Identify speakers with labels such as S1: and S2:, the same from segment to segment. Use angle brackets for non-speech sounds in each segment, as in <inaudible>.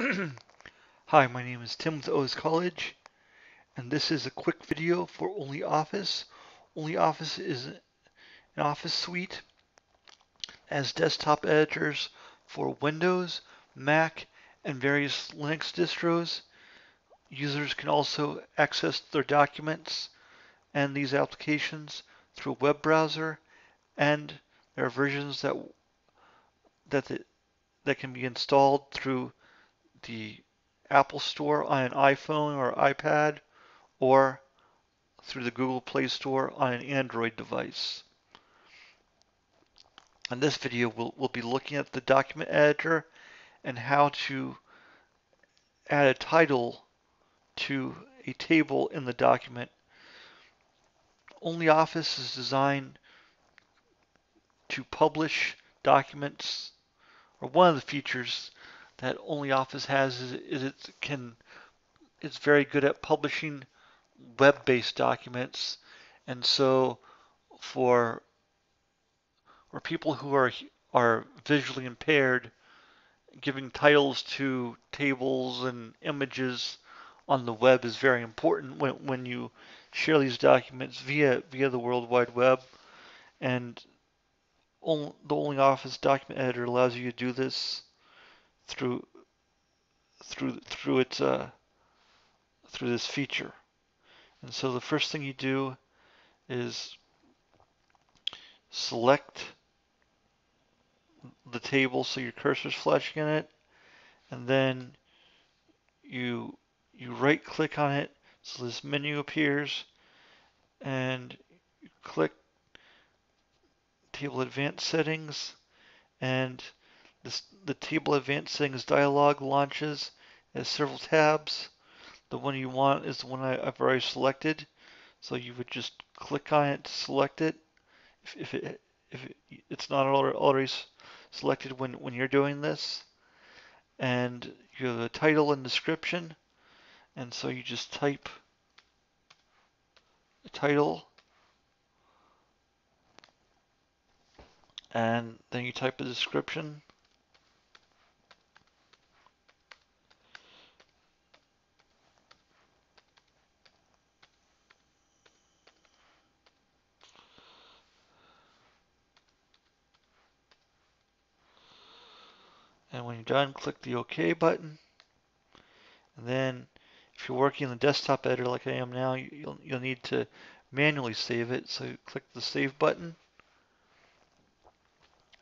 S1: <clears throat> Hi, my name is Tim with OS College, and this is a quick video for OnlyOffice. OnlyOffice is an office suite as desktop editors for Windows, Mac, and various Linux distros. Users can also access their documents and these applications through a web browser, and there are versions that that the, that can be installed through the Apple Store on an iPhone or iPad or through the Google Play Store on an Android device. In this video, we'll, we'll be looking at the document editor and how to add a title to a table in the document. OnlyOffice is designed to publish documents, or one of the features that OnlyOffice has is, is it can it's very good at publishing web-based documents, and so for for people who are are visually impaired, giving titles to tables and images on the web is very important when when you share these documents via via the World Wide Web, and only, the OnlyOffice document editor allows you to do this through through through its uh, through this feature. And so the first thing you do is select the table so your cursor's flashing in it, and then you you right click on it so this menu appears, and click table advanced settings, and this, the table advanced settings dialog launches as several tabs. The one you want is the one I, have already selected. So you would just click on it to select it. If, if it if it, it's not already selected when, when you're doing this. And you have a title and description. And so you just type a title and then you type a description And when you're done, click the OK button. And then if you're working in the desktop editor like I am now, you'll, you'll need to manually save it. So click the Save button.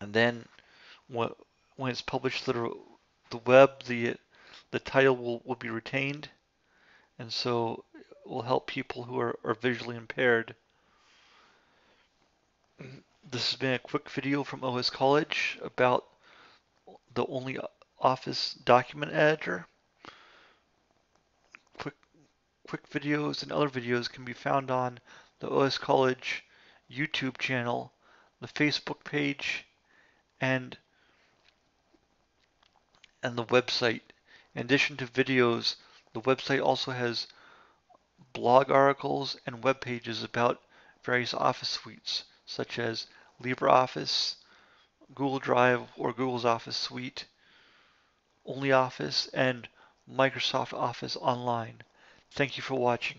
S1: And then when, when it's published to the web, the, the title will, will be retained. And so it will help people who are, are visually impaired. This has been a quick video from OS College about the only Office document editor. Quick, quick videos and other videos can be found on the OS College YouTube channel, the Facebook page, and and the website. In addition to videos, the website also has blog articles and web pages about various Office suites, such as LibreOffice, Google Drive or Google's Office Suite, OnlyOffice, and Microsoft Office Online. Thank you for watching.